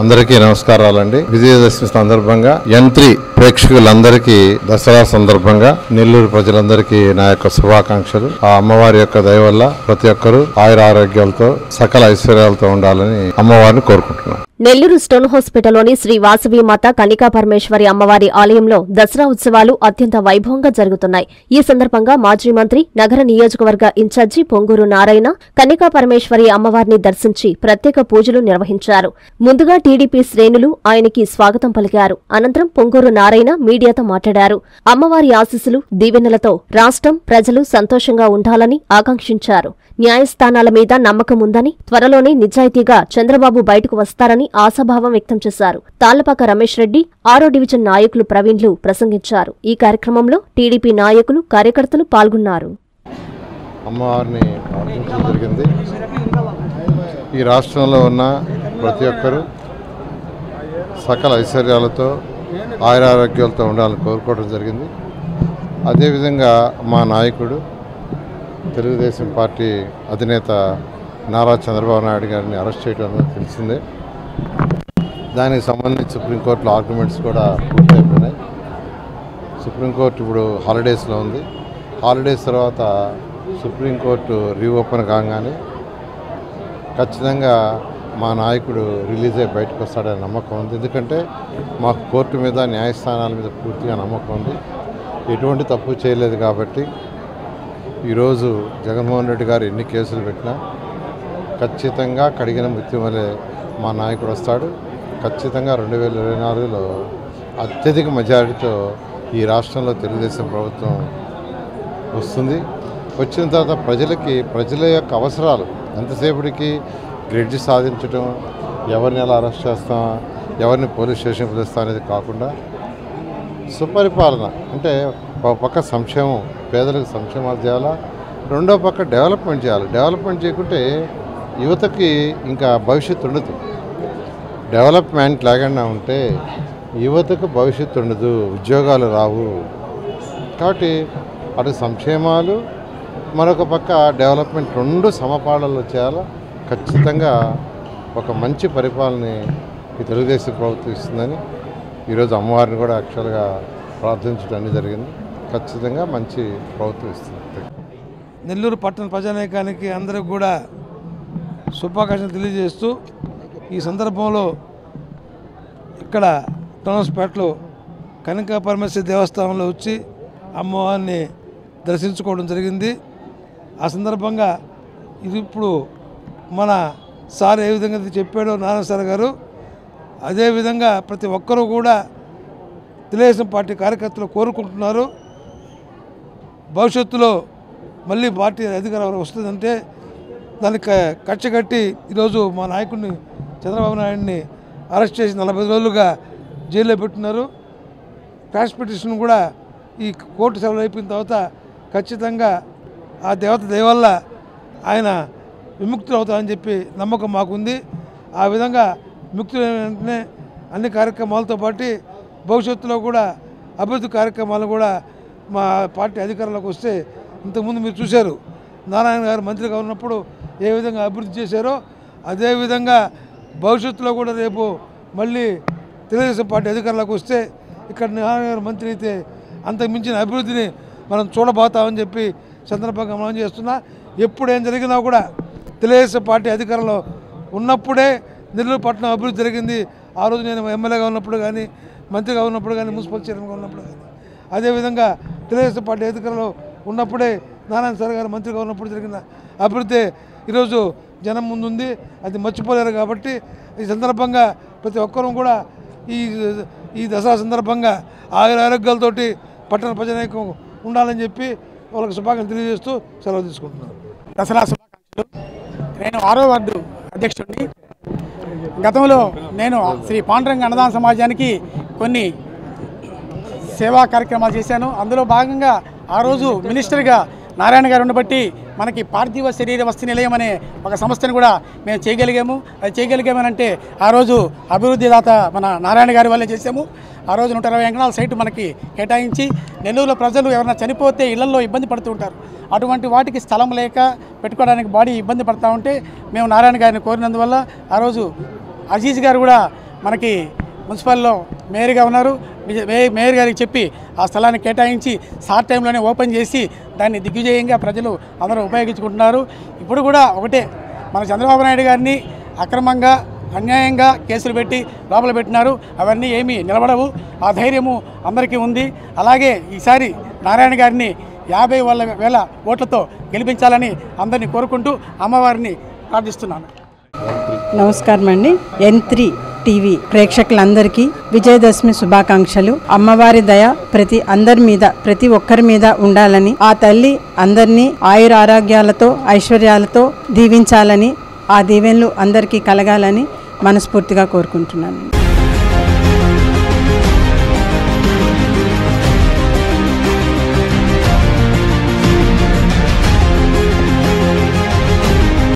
అందరికీ నమస్కారాలండి. విజయదశమి సందర్భంగా యంత్రి ప్రేక్షకులందరికీ దసరా సందర్భంగా నెల్లూరు ప్రజలందరికీ నా యొక్క శుభాకాంక్షలు. ఆ అమ్మవారి యొక్క దయ వల్ల ప్రతి ఒక్కరూ ఆయుర ఆరోగ్యాలతో సకల ఐశ్వర్యాలతో ఉండాలని అమ్మవారిని కోరుకుంటున్నాను. నెల్లూరు స్టోన్ హాస్పిటల్లోని శ్రీ వాసవి మాత కనికా పరమేశ్వరి అమ్మవారి ఆలయంలో దసరా ఉత్సవాలు అత్యంత వైభవంగా జరుగుతున్నాయి. ఈ సందర్భంగా మాజీ మంత్రి నగర నియోజకవర్గ ఇన్ఛార్జి పొంగూరు నారాయణ కనికా పరమేశ్వరి అమ్మవారిని దర్శించి ప్రత్యేక పూజలు నిర్వహించారు. ముందుగా టీడీపీ శ్రేణులు ఆయనకి స్వాగతం పలికారు. అనంతరం పొంగూరు నారాయణ మీడియాతో మాట్లాడారు. అమ్మవారి ఆశీస్సులు దీవెనలతో రాష్ట్రం ప్రజలు సంతోషంగా ఉండాలని ఆకాంక్షించారు. న్యాయస్థానాల మీద నమ్మకం ఉందని త్వరలోనే నిజాయితీగా చంద్రబాబు బయటకు వస్తారని ఆశాభావం వ్యక్తం చేశారు. తాళ్ళపాక రమేష్ రెడ్డి ఆరో డివిజన్ నాయకులు ప్రవీణ్లు ప్రసంగించారు. ఈ కార్యక్రమంలో టీడీపీ నాయకులు కార్యకర్తలు పాల్గొన్నారు. అమ్మవారిని జరిగింది. ఈ రాష్ట్రంలో ఉన్న ప్రతి ఒక్కరూ సకల ఐశ్వర్యాలతో ఆయురారోగ్యాలతో ఉండాలని కోరుకోవడం జరిగింది. అదేవిధంగా మా నాయకుడు తెలుగుదేశం పార్టీ అధినేత నారా చంద్రబాబు నాయుడు గారిని అరెస్ట్ చేయడం తెలిసిందే. దానికి సంబంధించి సుప్రీంకోర్టులో ఆర్గ్యుమెంట్స్ కూడా పూర్తయిపోయినాయి. సుప్రీంకోర్టు ఇప్పుడు హాలిడేస్లో ఉంది. హాలిడేస్ తర్వాత సుప్రీంకోర్టు రీఓపెన్ కాగానే ఖచ్చితంగా మా నాయకుడు రిలీజ్ అయ్యి బయటకు వస్తాడనే నమ్మకం ఉంది. ఎందుకంటే మాకు కోర్టు మీద న్యాయస్థానాల మీద పూర్తిగా నమ్మకం ఉంది. ఎటువంటి తప్పు చేయలేదు కాబట్టి ఈరోజు జగన్మోహన్ రెడ్డి గారు ఎన్ని కేసులు పెట్టినా ఖచ్చితంగా కడిగిన మృత్యుమలే మా నాయకుడు వస్తాడు. ఖచ్చితంగా రెండు వేల ఇరవై నాలుగులో అత్యధిక మెజారిటీతో ఈ రాష్ట్రంలో తెలుగుదేశం ప్రభుత్వం వస్తుంది. వచ్చిన తర్వాత ప్రజలకి ప్రజల యొక్క అవసరాలు ఎంతసేపటికి గ్రెడ్జి సాధించడం ఎవరిని ఎలా అరెస్ట్ చేస్తాం ఎవరిని పోలీస్ స్టేషన్ పిలుస్తాం అనేది కాకుండా సుపరిపాలన అంటే ఒక పక్క సంక్షేమం పేదలకు సంక్షేమాలు చేయాలా రెండో పక్క డెవలప్మెంట్ చేయాలి. డెవలప్మెంట్ చేయకుంటే యువతకి ఇంకా భవిష్యత్తు ఉండదు. డెవలప్మెంట్ లేకుండా ఉంటే యువతకు భవిష్యత్తు ఉండదు ఉద్యోగాలు రావు. కాబట్టి అటు సంక్షేమాలు మరొక పక్క డెవలప్మెంట్ రెండు సమపాళల్లో చేయాలా? ఖచ్చితంగా ఒక మంచి పరిపాలన ఈ తెలుగుదేశం ప్రభుత్వం ఇస్తుందని ఈరోజు అమ్మవారిని కూడా యాక్చువల్గా ప్రార్థించడం అన్ని జరిగింది. ఖచ్చితంగా మంచి ప్రభుత్వం ఇస్తుంది. నెల్లూరు పట్టణ ప్రజానీకానికి అందరికి కూడా శుభాకాంక్షలు తెలియజేస్తూ ఈ సందర్భంలో ఇక్కడ టౌన్స్పేటలో కనక పరమేశ్వరి దేవస్థానంలో వచ్చి అమ్మవారిని దర్శించుకోవడం జరిగింది. ఆ సందర్భంగా ఇది ఇప్పుడు మన సార్ ఏ విధంగా చెప్పాడో నారాయణ సార్ గారు అదేవిధంగా ప్రతి ఒక్కరూ కూడా తెలుగుదేశం పార్టీ కార్యకర్తలు కోరుకుంటున్నారు. భవిష్యత్తులో మళ్ళీ పార్టీ అధికారం వస్తుందంటే దానికి క- కక్ష కట్టి ఈరోజు మా నాయకుడిని చంద్రబాబు నాయుడిని అరెస్ట్ చేసి నలభై రోజులుగా జైల్లో పెట్టున్నారు. క్రాష్ పిటిషన్ కూడా ఈ కోర్టు సెలవులు అయిపోయిన తర్వాత ఖచ్చితంగా ఆ దేవత దయవల్ల ఆయన విముక్తులు అవుతారని చెప్పి నమ్మకం మాకుంది. ఆ విధంగా ముక్తులైన వెంటనే అన్ని కార్యక్రమాలతో పాటు భవిష్యత్తులో కూడా అభివృద్ధి కార్యక్రమాలు కూడా మా పార్టీ అధికారంలోకి వస్తే ఇంతకుముందు మీరు చూశారు. నారాయణ గారు మంత్రిగా ఉన్నప్పుడు ఏ విధంగా అభివృద్ధి చేశారో అదేవిధంగా భవిష్యత్తులో కూడా రేపు మళ్ళీ తెలుగుదేశం పార్టీ అధికారులకు వస్తే ఇక్కడ నారాయణ మంత్రి అయితే అంతకు మించిన అభివృద్ధిని మనం చూడబోతామని చెప్పి సందర్భంగా మనం చేస్తున్నా. ఎప్పుడు ఏం జరిగినా కూడా తెలుగుదేశం పార్టీ అధికారంలో ఉన్నప్పుడే నెల్లూరు పట్టణం అభివృద్ధి జరిగింది. ఆ రోజు నేను ఎమ్మెల్యేగా ఉన్నప్పుడు కానీ మంత్రిగా ఉన్నప్పుడు కానీ మున్సిపల్ చైర్మన్గా ఉన్నప్పుడు కానీ. అదేవిధంగా తెలుగుదేశం పార్టీ అధికారంలో ఉన్నప్పుడే నారాయణ సార్ గారు మంత్రిగా ఉన్నప్పుడు జరిగిన అభివృద్ధి ఈరోజు జనం ముందుంది అది మర్చిపోలేరు కాబట్టి ఈ సందర్భంగా ప్రతి ఒక్కరూ కూడా ఈ ఈ దసరా సందర్భంగా ఆయుర ఆరోగ్యాలతోటి పట్టణ ప్రజలకు ఉండాలని చెప్పి వాళ్ళకి శుభాకాంక్షలు తెలియజేస్తూ సెలవు తీసుకుంటున్నాను. దసరా శుభాకాంక్షలు. నేను ఆరో వార్డు అధ్యక్షుడిని. గతంలో నేను శ్రీ పాండురంగ అన్నదాన సమాజానికి కొన్ని సేవా కార్యక్రమాలు చేశాను. అందులో భాగంగా ఆ రోజు మినిస్టర్గా నారాయణ గారు ఉండబట్టి మనకి పార్థివ శరీర వస్తు నిలయం అనే ఒక సంస్థను కూడా మేము చేయగలిగాము. అది చేయగలిగామనంటే ఆ రోజు అభివృద్ధి దాత మన నారాయణ గారి వల్లే చేశాము. ఆ రోజు నూట ఇరవై ఎకరాల సైటు మనకి కేటాయించి నెల్లూరులో ప్రజలు ఎవరైనా చనిపోతే ఇళ్ళలో ఇబ్బంది పడుతూ ఉంటారు. అటువంటి వాటికి స్థలం లేక పెట్టుకోవడానికి బాడీ ఇబ్బంది పడుతూ ఉంటే మేము నారాయణ గారిని కోరినందువల్ల ఆ రోజు అజీజ్ గారు కూడా మనకి మున్సిపల్లో మేయర్గా ఉన్నారు. మేయర్ గారికి చెప్పి ఆ స్థలాన్ని కేటాయించి షార్ట్ టైంలోనే ఓపెన్ చేసి దాన్ని దిగ్విజయంగా ప్రజలు అందరూ ఉపయోగించుకుంటున్నారు. ఇప్పుడు కూడా ఒకటే మన చంద్రబాబు నాయుడు గారిని అక్రమంగా అన్యాయంగా కేసులు పెట్టి లోపల పెట్టినారు. అవన్నీ ఏమీ నిలబడవు. ఆ ధైర్యము అందరికీ ఉంది. అలాగే ఈసారి నారాయణ గారిని యాభై వాళ్ళ వేల ఓట్లతో గెలిపించాలని అందరినీ కోరుకుంటూ అమ్మవారిని ప్రార్థిస్తున్నాను. నమస్కారం అండి ఎన్ త్రీ. టీవీ ప్రేక్షకులందరికీ విజయదశమి శుభాకాంక్షలు. అమ్మవారి దయ ప్రతి అందరి మీద ప్రతి ఒక్కరి మీద ఉండాలని ఆ తల్లి అందరినీ ఆయురారోగ్యాలతో ఐశ్వర్యాలతో దీవించాలని ఆ దీవెనలు అందరికీ కలగాలని మనస్ఫూర్తిగా కోరుకుంటున్నాను.